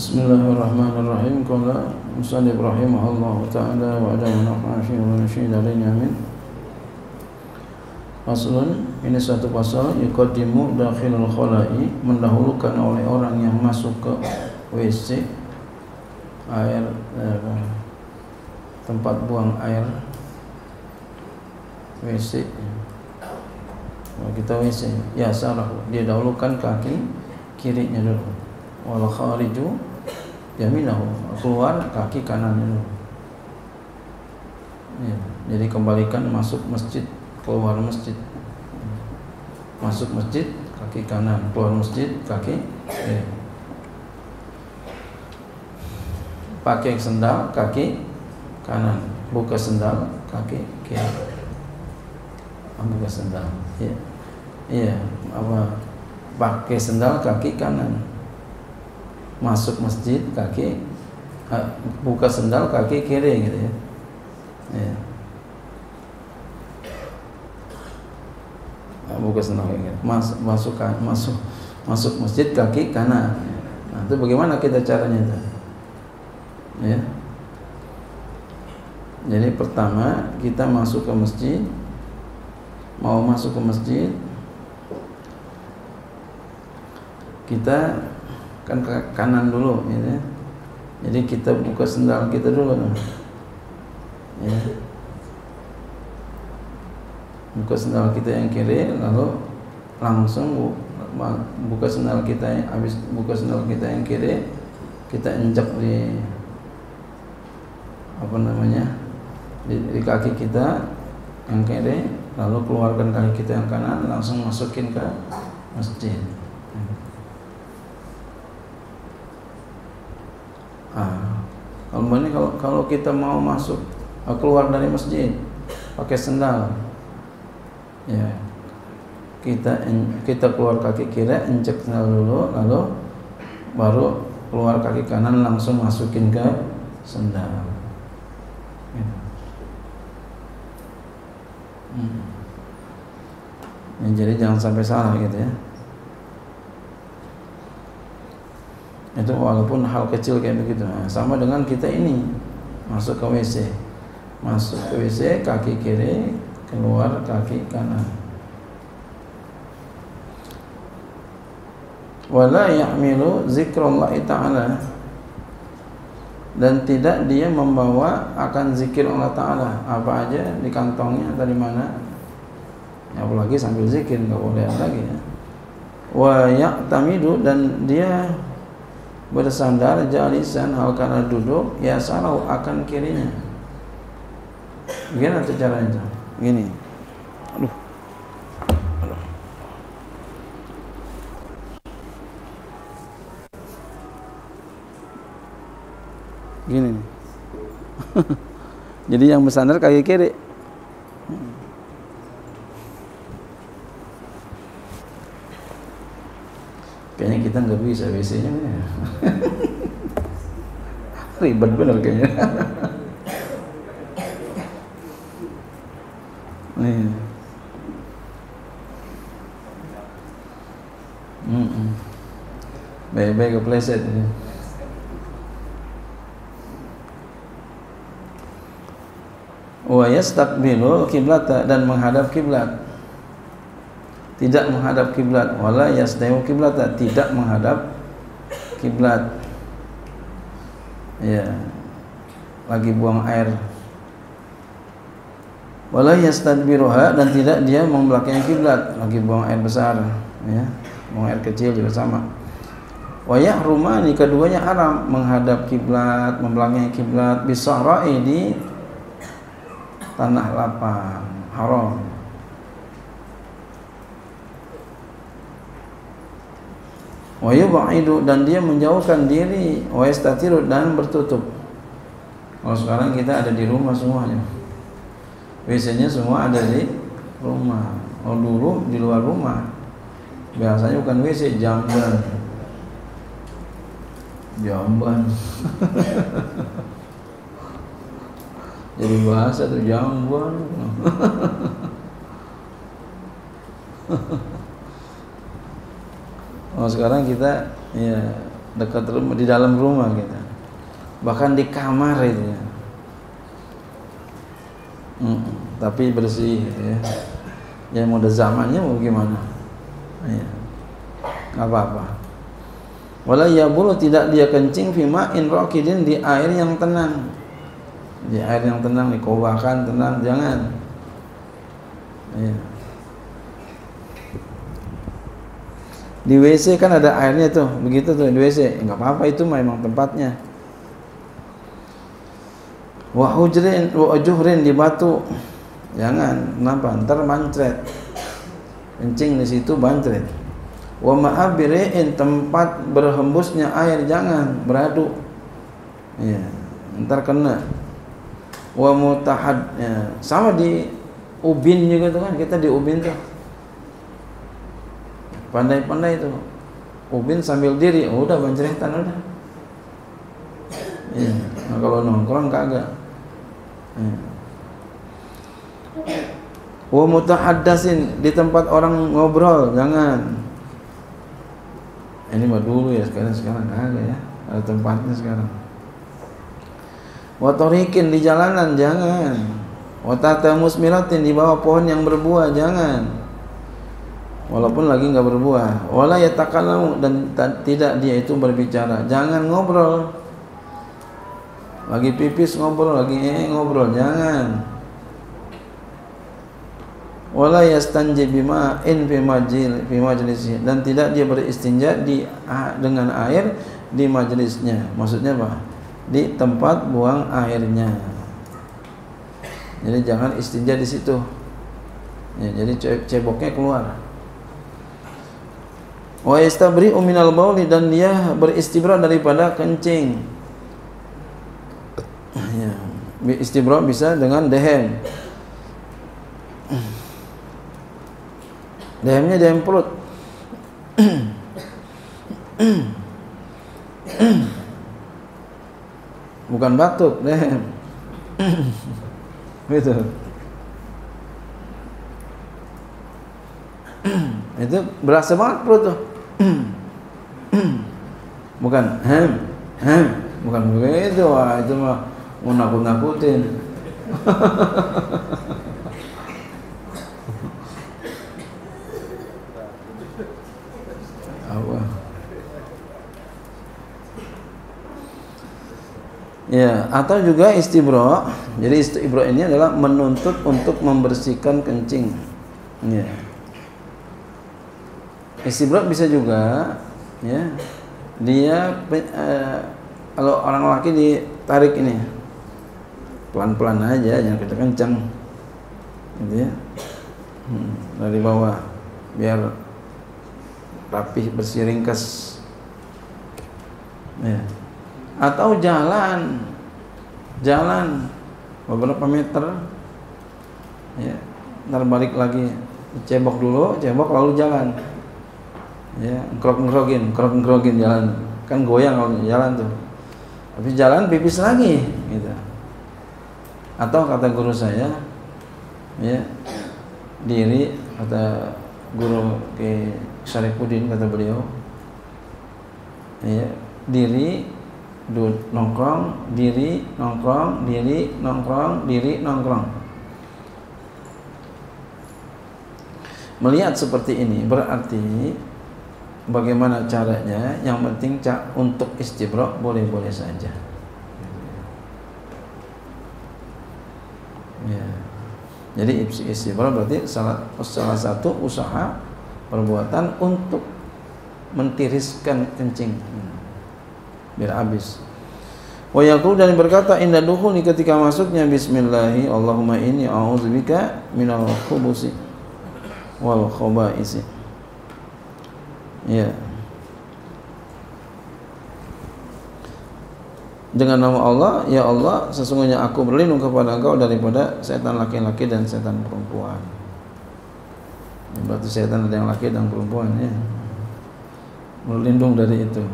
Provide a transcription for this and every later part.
Bismillahirrahmanirrahim. Qala Musannif rahimahullah taala wa ada naf'a fi wa nashid alaina amin. Faslun ini satu pasal yuqaddimu dakhilul khala'i mendahulukan oleh orang yang masuk ke WC air eh, tempat buang air WC kita WC ya salah dia dahulukan kaki kirinya dulu wal khariju yaminahu keluar kaki kanannya ya, jadi kembalikan masuk masjid keluar masjid. Masuk masjid kaki kanan. Keluar masjid kaki kiri pakai sendal kaki kanan. Buka sendal kaki kiri. Buka sendal iya iya apa? Pakai sendal kaki kanan masuk masjid kaki buka sendal kaki kiri gitu ya. ya. Buka sendal kaki kiri. Mas, masuk masuk masuk masjid kaki kanan. Nah, itu bagaimana kita caranya itu? Ya. Jadi pertama kita masuk ke masjid mau masuk ke masjid kita kan ke kanan dulu ya. Jadi kita buka sendal kita dulu. Ya. Buka sendal kita yang kiri lalu langsung buka sendal kita yang habis buka sendal kita yang kiri kita injak di apa namanya di, di kaki kita yang kiri lalu keluarkan kaki kita yang kanan langsung masukin ke masjid Ah, ini kalau kalau kita mau masuk ah, keluar dari masjid pakai sendal, ya kita kita keluar kaki kiri injek sendal dulu, lalu baru keluar kaki kanan langsung masukin ke sendal. Ya. Hmm. Ya, jadi jangan sampai salah gitu ya. Itu walaupun hal kecil kayak begitu. Nah, sama dengan kita ini. Masuk ke WC masuk ke WC kaki kiri keluar kaki kanan. Wala ya'milu zikrullah ta'ala. Dan tidak dia membawa akan zikir Allah Ta'ala. Apa aja di kantongnya dari mana. Ya, apalagi sambil zikir nggak boleh lagi ya. Wa ya'tamidu dan dia bersandar jalisan hal karena duduk ya sarau akan kirinya. Gimana tuh caranya gini. Aduh. Gini jadi yang bersandar kaki kiri Kayaknya kita nggak bisa WC-nya ya. Ribet bener kayaknya. Nih. Mm -mm. Baik-baik kepleset ini. Wa yastaqbilu kiblata dan menghadap kiblat tidak menghadap kiblat. Wala yasdayu kiblat tidak menghadap kiblat. Ya. Lagi buang air. Wala yastadbiruha dan tidak dia membelakangi kiblat. Lagi buang air besar ya. Buang air kecil juga sama. Wayak rumani keduanya haram menghadap kiblat membelakangi kiblat. Bisahra'i di tanah lapang. Haram wa dan dia menjauhkan diri wa dan bertutup. Kalau sekarang kita ada di rumah semuanya. Biasanya semua ada di rumah. Oh dulu di luar rumah. Biasanya bukan WC, jamban. Jamban. Jadi bahasa tuh jamban. Oh sekarang kita ya dekat rumah di dalam rumah kita. Bahkan di kamar itu. Ya. Hmm, tapi bersih ya. Ya mau ada zamannya mau gimana? Ya nggak apa-apa. Wala yabulu tidak dia kencing fi ma'in raqidin di air yang tenang. Di air yang tenang dikobakan tenang jangan. Ya. Di WC kan ada airnya tuh begitu tuh di WC nggak apa-apa itu memang tempatnya. Wa hujrin di batu. Jangan kenapa? Ntar mancret. Kencing di situ bancret wa ma'abirin tempat berhembusnya air jangan beradu. Ya ntar kena. Wa mutahad ya. sama di ubin juga tuh kan kita di ubin tuh pandai-pandai itu. Ubin sambil diri oh, udah banceretan udah. Ya. nah, kalau nongkrong kagak. Ya. mutahaddasin di tempat orang ngobrol jangan. Ini mah dulu ya sekarang sekarang kagak ya. Ada tempatnya sekarang. Wa di jalanan jangan. Wa tata musmiratin di bawah pohon yang berbuah jangan walaupun lagi nggak berbuah. Wala yatakallamu dan tidak dia itu berbicara. Jangan ngobrol. Lagi pipis ngobrol lagi eh, ngobrol jangan. Wala yastanji bima in fi majil fi dan tidak dia beristinja di dengan air di majelisnya maksudnya apa? Di tempat buang airnya. Jadi jangan istinja di situ. Ya, jadi ceboknya keluar wa yastabri'u minal bauli dan dia beristibra daripada kencing. Ya istibra bisa dengan dehem. Dehemnya dehem perut. Bukan batuk dehem. Gitu. Itu berasa banget perut tuh bukan hem hem. Bukan begitu wah itu mah mau nakut nakutin apa? Ya atau juga istibro. Jadi istibro ini adalah menuntut untuk membersihkan kencing. Ya istibrak bisa juga ya. Dia eh, kalau orang laki ditarik ini pelan-pelan aja jangan kita kencang gitu ya. Hmm, dari bawah biar rapih bersih ringkas ya. Atau jalan jalan beberapa meter ya. Ntar balik lagi cebok dulu cebok lalu jalan ya ngerok ngerokin ngerok ngerokin jalan. Kan goyang kalau jalan tuh. Tapi jalan pipis lagi gitu. Atau kata guru saya ya diri kata guru ke Syarifudin kata beliau ya diri duduk nongkrong diri nongkrong diri nongkrong diri nongkrong. Melihat seperti ini berarti bagaimana caranya? Yang penting cak untuk istibra boleh-boleh saja. Ya. Jadi istibra berarti salah salah satu usaha perbuatan untuk mentiriskan kencing. Biar habis. Wa yaqul dan berkata inda dukhuli ketika masuknya bismillahi Allahumma inni a'udzubika minal khubusi wal khaba'isi Ya. Dengan nama Allah, ya Allah, sesungguhnya aku berlindung kepada Engkau daripada setan laki-laki dan setan perempuan. Berarti setan ada yang laki dan perempuan ya. Berlindung dari itu.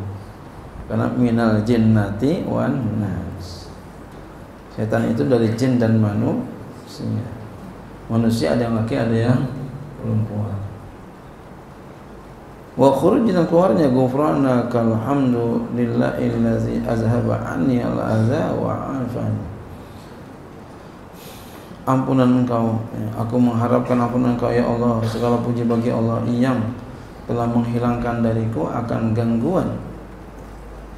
Karena minal jinnati wan nas. Setan itu dari jin dan manusia. Manusia ada yang laki, ada yang perempuan. Wa khuruj dan keluarnya ghufranaka alhamdulillahi azhaba anni al adza wa afani ampunan engkau ya, aku mengharapkan ampunan engkau ya Allah. Segala puji bagi Allah yang telah menghilangkan dariku akan gangguan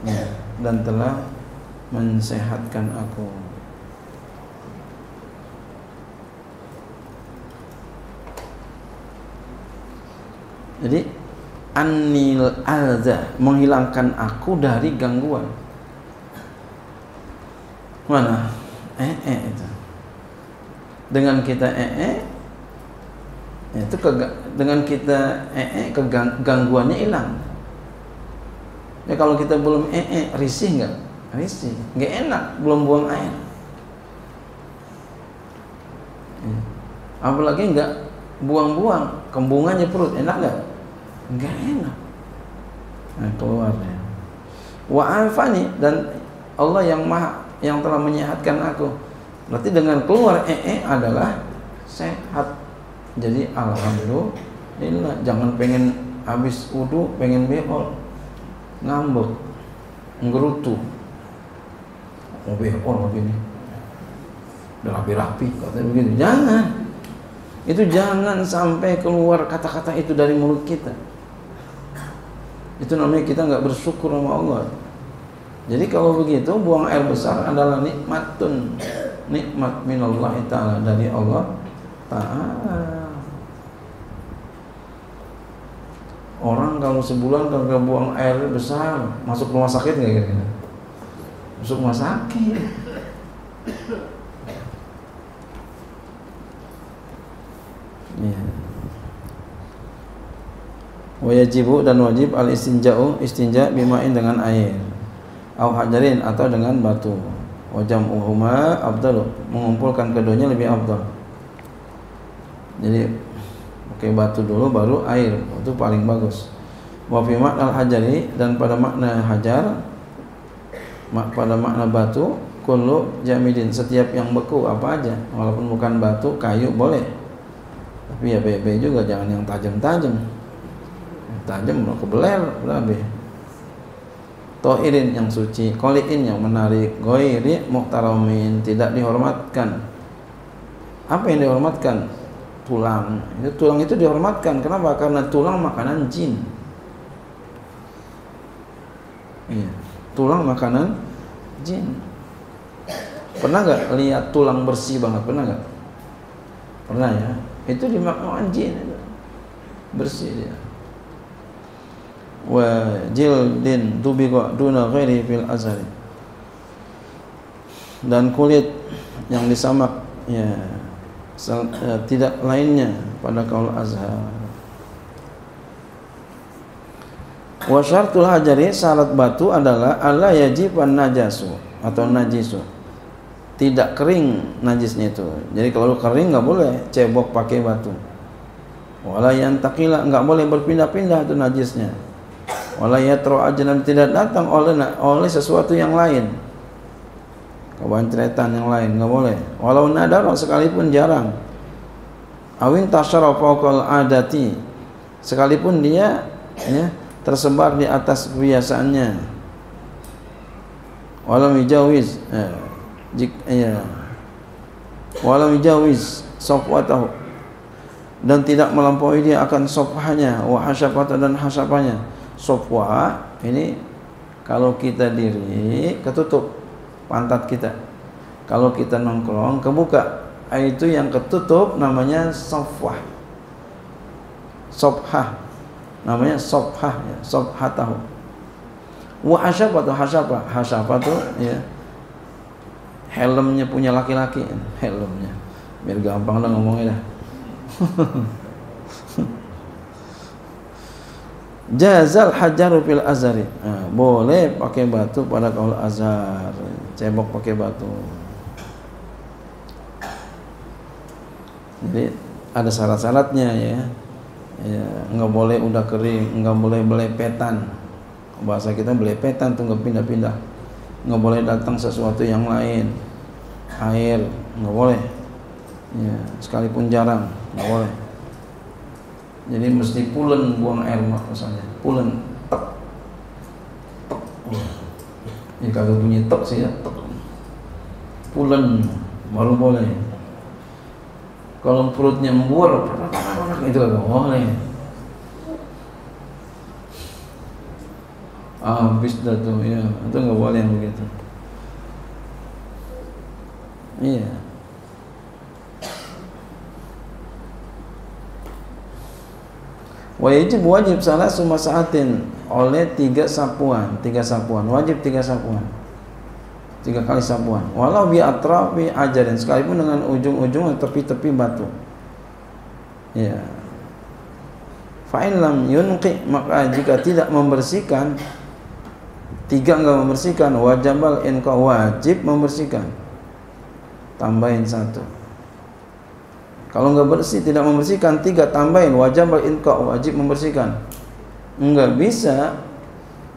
ya, dan telah mensehatkan aku. Jadi anil alza menghilangkan aku dari gangguan. Mana? Eh eh itu. Dengan kita eh eh itu ke, dengan kita eh eh kegangguannya hilang. Ya kalau kita belum eh eh risih nggak? Risih. Nggak enak belum buang air. Ya. apalagi nggak buang-buang kembungannya perut. Enak nggak Enggak enak. Nah, keluarnya. Wa afani dan Allah yang maha yang telah menyehatkan aku. Berarti dengan keluar ee -e adalah sehat. Jadi alhamdulillah jangan pengen habis wudhu pengen behol ngambek ngerutu mau behol begini udah rapi-rapi katanya begitu jangan itu jangan sampai keluar kata-kata itu dari mulut kita itu namanya kita nggak bersyukur sama Allah. Jadi kalau begitu buang air besar adalah nikmatun. Nikmat minallah taala dari Allah taala. Orang kalau sebulan kagak buang air besar masuk rumah sakit nggak kira-kira? Masuk rumah sakit yeah wajibu dan wajib al istinja'u istinja bimain dengan air. Au hajarin atau dengan batu. Wajam uhuma abdal mengumpulkan keduanya lebih abdal jadi pakai batu dulu baru air. Itu paling bagus. Wa fi al hajari dan pada makna hajar pada makna batu kullu jamidin. Setiap yang beku apa aja. Walaupun bukan batu kayu boleh. Tapi ya bebe juga. Jangan yang tajam-tajam tajam mau kebeler berarti tohirin yang suci koliin yang menarik goiri muhtaramin tidak dihormatkan. Apa yang dihormatkan? Tulang. Itu tulang itu dihormatkan. Kenapa? Karena tulang makanan jin. Iya. Tulang makanan jin. Pernah nggak lihat tulang bersih banget? Pernah nggak? Pernah ya. Itu dimakan jin bersih dia wa jildin tubiqa duna ghairi fil azhari dan kulit yang disamak ya, ya tidak lainnya pada kaul azhar. Wa syartul hajari syarat batu adalah Allah yajib an najasu atau najisu. Tidak kering najisnya itu. Jadi kalau kering nggak boleh cebok pakai batu. Wala yang takila nggak boleh berpindah-pindah itu najisnya wala yatro tidak datang oleh oleh sesuatu yang lain. Kebancretan yang lain nggak boleh. Walau nadar sekalipun jarang. Awin tasyara adati sekalipun dia ya, tersebar di atas kebiasaannya. Walau mijawiz ya, jik, ya, walau mijawiz sofwatahu. Dan tidak melampaui dia akan sofhanya wa hasyafata dan hasyafanya sofwa ini kalau kita diri ketutup pantat kita. Kalau kita nongkrong kebuka. Itu yang ketutup namanya sofwa sofha namanya sofha ya, sofha tahu. Wa hasyapa tuh hasyapa hasyapa tuh ya. Helmnya punya laki-laki. Helmnya. Biar gampang lah ngomongnya Jazal hajaru fil azari. Nah, boleh pakai batu pada kaul azhar. Cebok pakai batu. Jadi ada syarat-syaratnya ya. Ya, nggak boleh udah kering, nggak boleh belepetan. Bahasa kita belepetan tuh nggak pindah-pindah. Nggak boleh datang sesuatu yang lain. Air nggak boleh. Ya, sekalipun jarang nggak boleh. Jadi mesti pulen buang air maksudnya pulen tek tek. Ya kalau bunyi tek sih ya tek. Pulen baru boleh. Kalau perutnya embur itu agak boleh. Habis dah tuh ya. Itu nggak boleh begitu. Iya Wajib wajib salah semua saatin. Oleh tiga sapuan, tiga sapuan, wajib tiga sapuan, tiga kali sapuan. Walau bi atrafi ajarin. Sekalipun dengan ujung-ujung tepi-tepi batu. Ya. Fa'in lam yunqi. Maka jika tidak membersihkan tiga enggak membersihkan wajibal engkau wajib membersihkan. Tambahin satu kalau nggak bersih tidak membersihkan. Tiga tambahin. Wajib inqa wajib membersihkan. Nggak bisa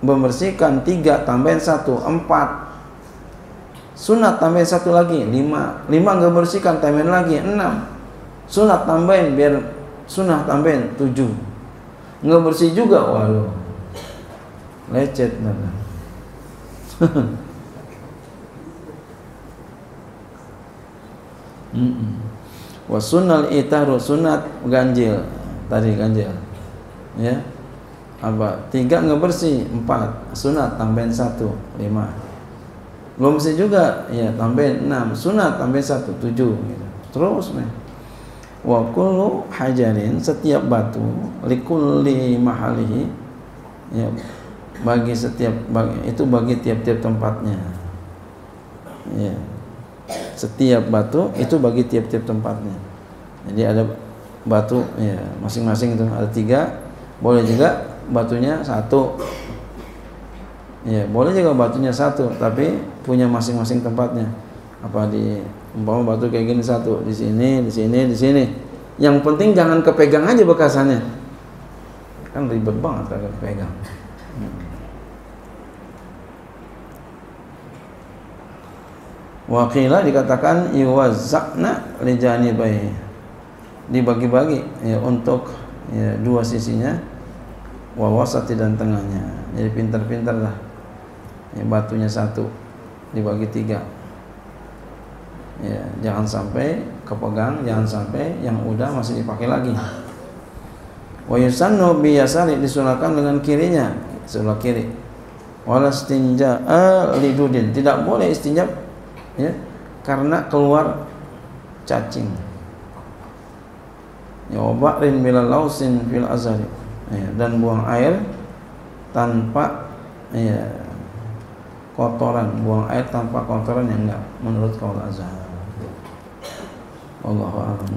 membersihkan. Tiga tambahin satu. Empat. Sunat tambahin satu lagi. Lima. Lima nggak bersihkan tambahin lagi. Enam. Sunat tambahin biar sunat tambahin. Tujuh. Nggak bersih juga? Walau. Lecet nana mm -mm wa sunnal itaru sunat ganjil. Tadi ganjil. Ya. Apa? Tiga nggak bersih empat. Sunat tambahin satu lima. Belum bersih juga ya tambahin enam. Sunat tambahin satu tujuh. Gitu. terus nih wa kullu hajarin setiap batu likulli mahalihi ya bagi setiap bagi, itu bagi tiap-tiap tempatnya. Ya setiap batu itu bagi tiap-tiap tempatnya. Jadi ada batu ya masing-masing itu. Ada tiga boleh juga batunya satu. Ya boleh juga batunya satu tapi punya masing-masing tempatnya. Apa di umpama batu kayak gini satu. Di sini di sini di sini. Yang penting jangan kepegang aja bekasannya. Kan ribet banget kalau kepegang. Hmm. Wakila dikatakan yuwazzakna lijanibai dibagi-bagi ya untuk ya, dua sisinya wawasati dan tengahnya. Jadi pintar-pintar lah. Ya, batunya satu dibagi tiga. Ya jangan sampai kepegang jangan sampai yang udah masih dipakai lagi. Wa yusannu bi yasari disunahkan dengan kirinya sebelah kiri. Wala istinja lidudin tidak boleh istinja ya karena keluar cacing. Ya bila lausin fil azari ya, dan buang air tanpa ya kotoran. Buang air tanpa kotoran yang enggak menurut kaul azhar. Allahu a'lam